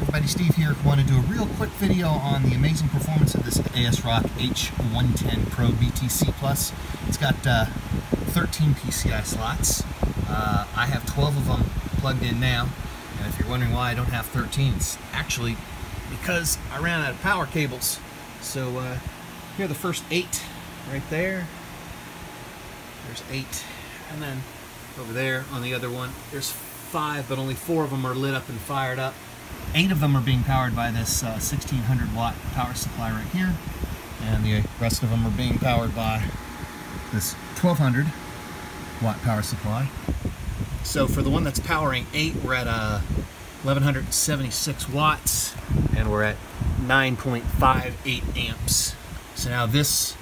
everybody, Steve here. Want to do a real quick video on the amazing performance of this ASRock H110 Pro BTC Plus. It's got uh, 13 PCI slots. Uh, I have 12 of them plugged in now. And if you're wondering why I don't have 13, it's actually because I ran out of power cables. So uh, here are the first eight right there. There's eight. And then over there on the other one, there's five, but only four of them are lit up and fired up. Eight of them are being powered by this uh, 1600 watt power supply right here, and the rest of them are being powered by this 1200 watt power supply. So for the one that's powering eight, we're at uh, 1176 watts, and we're at 9.58 amps. So now this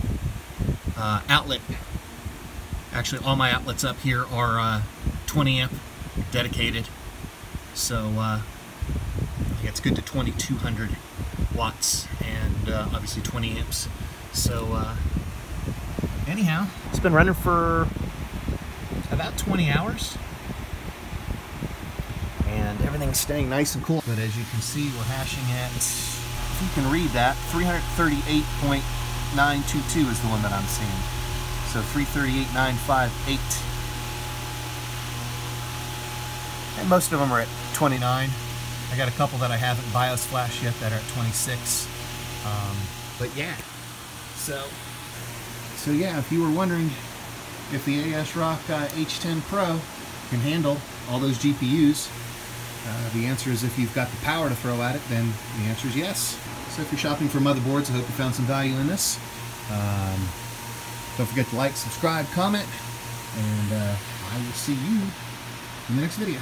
uh, outlet, actually all my outlets up here are uh, 20 amp dedicated. So uh, it's good to 2200 watts and uh, obviously 20 amps. So uh, anyhow, it's been running for about 20 hours and everything's staying nice and cool. But as you can see, we're hashing at, if you can read that, 338.922 is the one that I'm seeing. So 338.958 and most of them are at 29. I got a couple that I haven't BIOS flashed yet that are at 26. Um, but yeah, so so yeah, if you were wondering if the ASRock uh, H10 Pro can handle all those GPUs, uh, the answer is if you've got the power to throw at it, then the answer is yes. So if you're shopping for motherboards, I hope you found some value in this. Um, don't forget to like, subscribe, comment, and uh, I will see you in the next video.